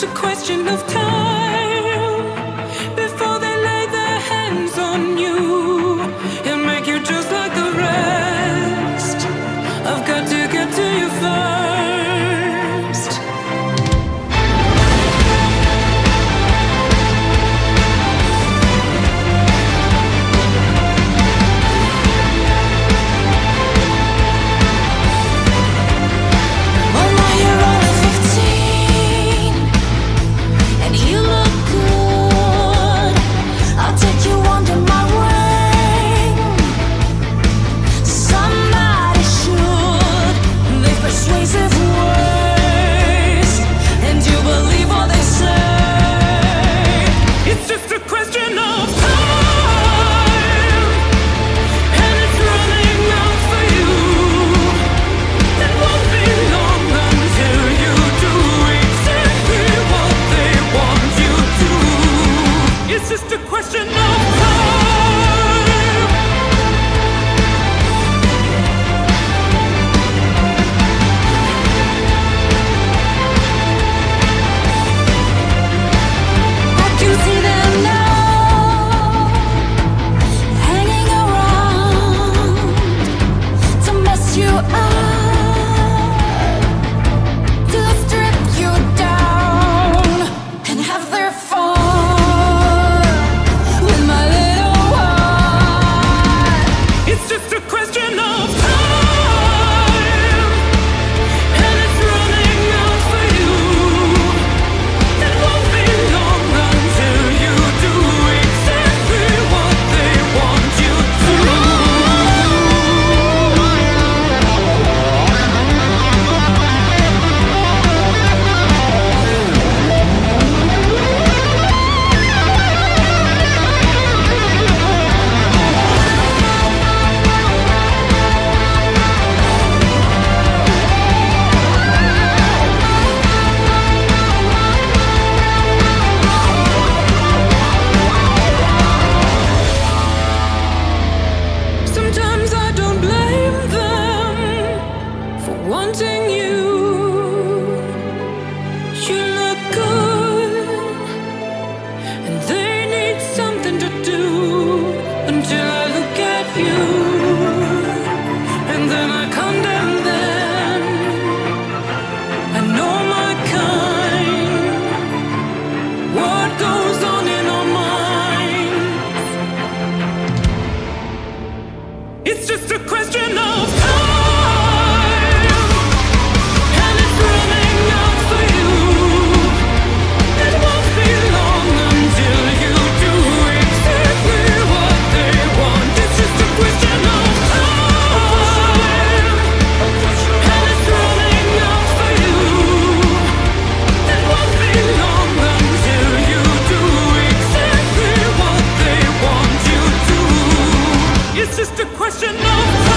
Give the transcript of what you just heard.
just a question of time. Oh. just a question of.